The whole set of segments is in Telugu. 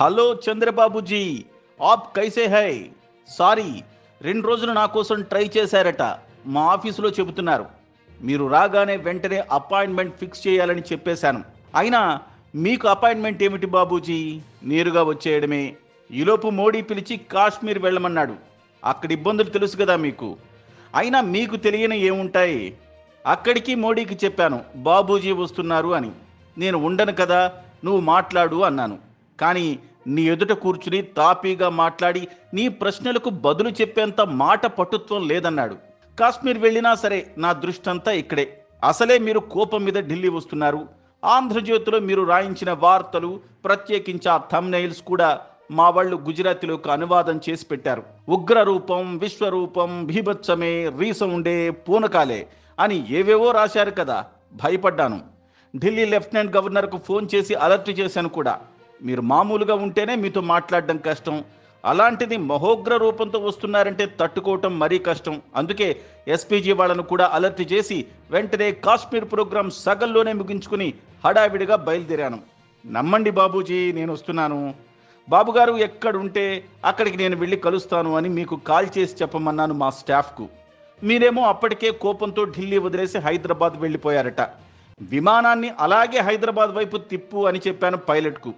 హలో చంద్రబాబుజీ ఆప్ కైసే హై? సారీ రెండు రోజులు నా కోసం ట్రై చేశారట. మా ఆఫీసులో చెబుతున్నారు. మీరు రాగానే వెంటనే అపాయింట్మెంట్ ఫిక్స్ చేయాలని చెప్పేశాను. అయినా మీకు అపాయింట్మెంట్ ఏమిటి బాబూజీ? నేరుగా వచ్చేయడమే. ఈలోపు మోడీ పిలిచి కాశ్మీర్ వెళ్ళమన్నాడు. అక్కడ ఇబ్బందులు తెలుసు కదా మీకు. అయినా మీకు తెలియని ఏముంటాయి? అక్కడికి మోడీకి చెప్పాను. బాబూజీ వస్తున్నారు అని. నేను ఉండను కదా నువ్వు మాట్లాడు అన్నాను. కానీ నీ ఎదుట కూర్చుని తాపీగా మాట్లాడి నీ ప్రశ్నలకు బదులు చెప్పేంత మాట పటుత్వం లేదన్నాడు. కాశ్మీర్ వెళ్ళినా సరే నా దృష్టంతా ఇక్కడే. అసలే మీరు కోపం మీద ఢిల్లీ వస్తున్నారు. ఆంధ్రజ్యోతిలో మీరు రాయించిన వార్తలు ప్రత్యేకించి ఆ థమ్నైల్స్ కూడా మా వాళ్ళు గుజరాతీలోకి అనువాదం చేసి పెట్టారు. ఉగ్రరూపం విశ్వరూపం భీభత్సమే రీసౌండే పూనకాలే అని ఏవేవో రాశారు కదా భయపడ్డాను. ఢిల్లీ లెఫ్టినెంట్ గవర్నర్కు ఫోన్ చేసి అలర్ట్ చేశాను కూడా. మీరు మామూలుగా ఉంటేనే మీతో మాట్లాడడం కష్టం. అలాంటిది మహోగ్ర రూపంతో వస్తున్నారంటే తట్టుకోవటం మరీ కష్టం. అందుకే ఎస్పీజీ వాళ్ళను కూడా అలర్ట్ చేసి వెంటనే కాశ్మీర్ ప్రోగ్రాం సగంలోనే ముగించుకుని హడావిడిగా బయలుదేరాను. నమ్మండి బాబూజీ నేను వస్తున్నాను. బాబుగారు ఎక్కడుంటే అక్కడికి నేను వెళ్ళి కలుస్తాను అని మీకు కాల్ చేసి చెప్పమన్నాను మా స్టాఫ్కు. మీరేమో అప్పటికే కోపంతో ఢిల్లీ వదిలేసి హైదరాబాద్ వెళ్ళిపోయారట. విమానాన్ని అలాగే హైదరాబాద్ వైపు తిప్పు అని చెప్పాను పైలట్కు.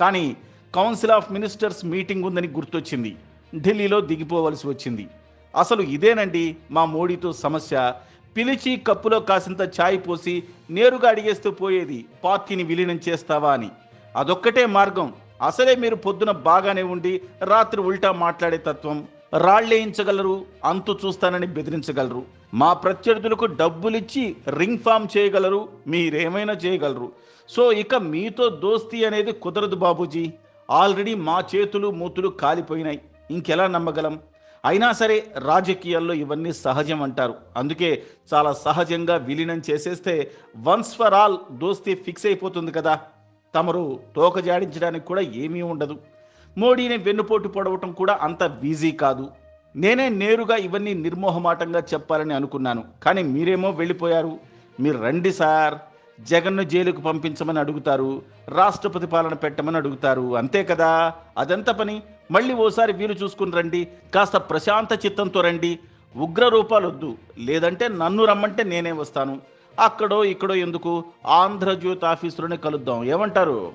కానీ కౌన్సిల్ ఆఫ్ మినిస్టర్స్ మీటింగ్ ఉందని గుర్తొచ్చింది. ఢిల్లీలో దిగిపోవలసి వచ్చింది. అసలు ఇదేనండి మా మోడీతో సమస్య? పిలిచి కప్పులో కాసింత ఛాయ్ పోసి నేరుగా అడిగేస్తూ పోయేది పార్టీని విలీనం చేస్తావా అని. అదొక్కటే మార్గం. అసలే మీరు పొద్దున బాగానే ఉండి రాత్రి ఉల్టా మాట్లాడే తత్వం. రాళ్ళేయించగలరు అంతు చూస్తానని బెదిరించగలరు. మా ప్రత్యర్థులకు డబ్బులిచ్చి రింగ్ ఫామ్ చేయగలరు మీరేమైనా చేయగలరు. సో ఇక మీతో దోస్తీ అనేది కుదరదు బాబూజీ. ఆల్రెడీ మా చేతులు మూతులు కాలిపోయినాయి. ఇంకెలా నమ్మగలం? అయినా సరే రాజకీయాల్లో ఇవన్నీ సహజం అంటారు. అందుకే చాలా సహజంగా విలీనం చేసేస్తే వన్స్ ఫర్ ఆల్ దోస్తీ ఫిక్స్ అయిపోతుంది కదా. తమరు తోక జాడించడానికి కూడా ఏమీ ఉండదు. మోడీని వెన్నుపోటు పొడవటం కూడా అంత ఈజీ కాదు. నేనే నేరుగా ఇవన్నీ నిర్మోహమాటంగా చెప్పాలని అనుకున్నాను. కానీ మీరేమో వెళ్ళిపోయారు. మీరు రండి సార్. జగన్ను జైలుకు పంపించమని అడుగుతారు. రాష్ట్రపతి పాలన పెట్టమని అడుగుతారు. అంతే కదా? అదంత పని. మళ్ళీ ఓసారి వీలు చూసుకుని రండి. కాస్త ప్రశాంత చిత్తంతో రండి. ఉగ్ర రూపాలు వద్దు లేదంటే నన్ను రమ్మంటే నేనే వస్తాను. అక్కడో ఇక్కడో ఎందుకు? ఆంధ్రజ్యోతి ఆఫీసులోనే కలుద్దాం. ఏమంటారు?